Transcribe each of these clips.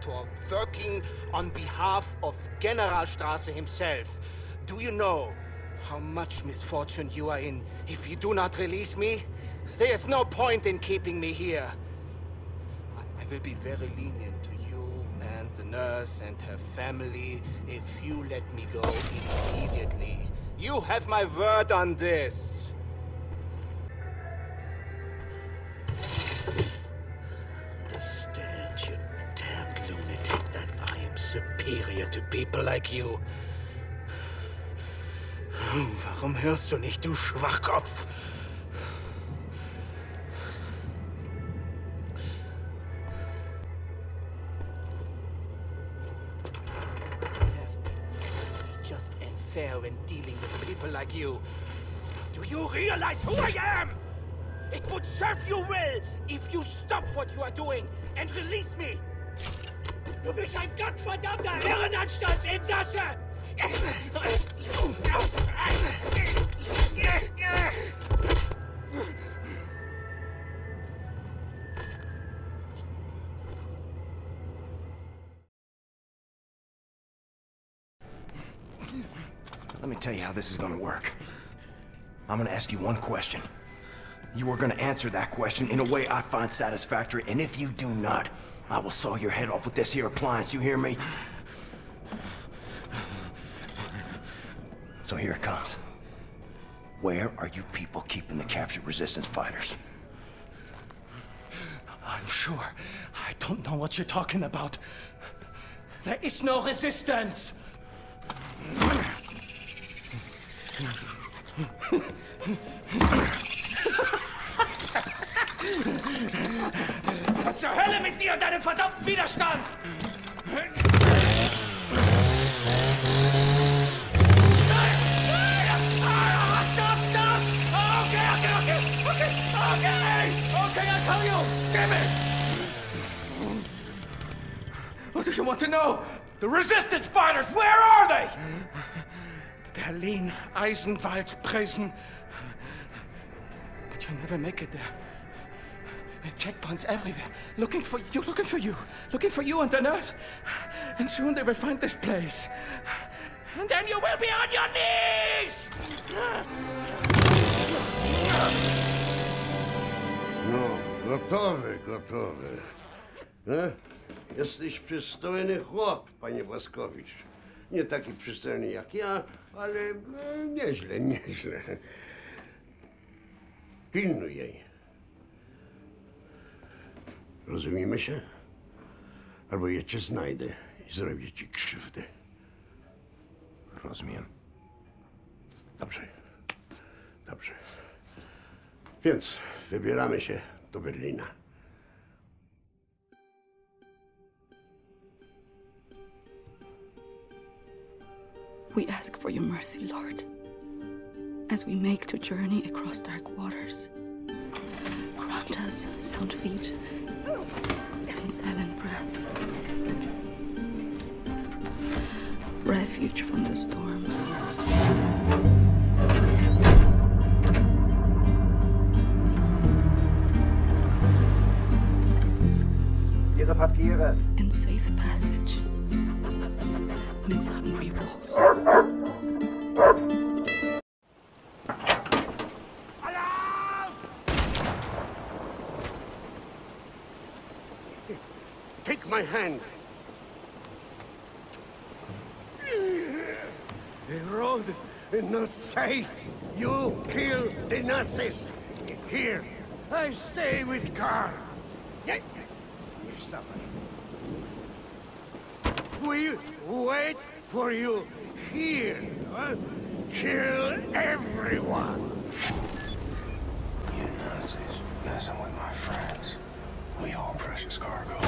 dictator working on behalf of Generalstrasse himself. Do you know how much misfortune you are in if you do not release me? There is no point in keeping me here. I will be very lenient to you and the nurse and her family if you let me go immediately. You have my word on this. Superior to people like you. Warum hörst du nicht, du Schwachkopf? Just unfair in dealing with people like you. Do you realize who I am? It would serve you well if you stop what you are doing and release me. Du bist ein gottverdammter Herrenanstaltsinsasse! Let me tell you how this is gonna work. I'm gonna ask you one question. You are gonna answer that question in a way I find satisfactory, and if you do not, I will saw your head off with this here appliance, you hear me? So here it comes. Where are you people keeping the captured resistance fighters? I'm sure. I don't know what you're talking about. There is no resistance! Hölle mit dir und deinem verdammten Widerstand! Okay, okay, okay, okay, okay! Okay, I'll tell you! Damn it! What do you want to know? The resistance fighters, where are they? Berlin, Eisenwald, Prison. But you'll never make it there. Checkpoints everywhere, looking for you, looking for you, looking for you and the nurse. And soon they will find this place. And then you will be on your knees! No, gotowy, gotowy. E? Jesteś przystojny chłop, panie Błaskowicz. Nie taki przystojny jak ja, ale e, nieźle, nieźle. Pilnuj jej. Rozumiemy się? Albo ja cię znajdę i zrobię ci krzywdę. Rozumiem. Dobrze. Dobrze. Więc wybieramy się do Berlina. We ask for your mercy, Lord, as we make to journey across dark waters. Grant us sound feet silent breath. Refuge from the storm. Ihre Papiere. And safe passage amidst hungry my hand. The road is not safe. You kill the Nazis. Here, I stay with Karl. With somebody. We wait for you here. huh? Kill everyone. You Nazis messing with my friends. We all precious cargo.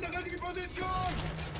Andra, dagli posizione!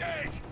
Ausgetroffen!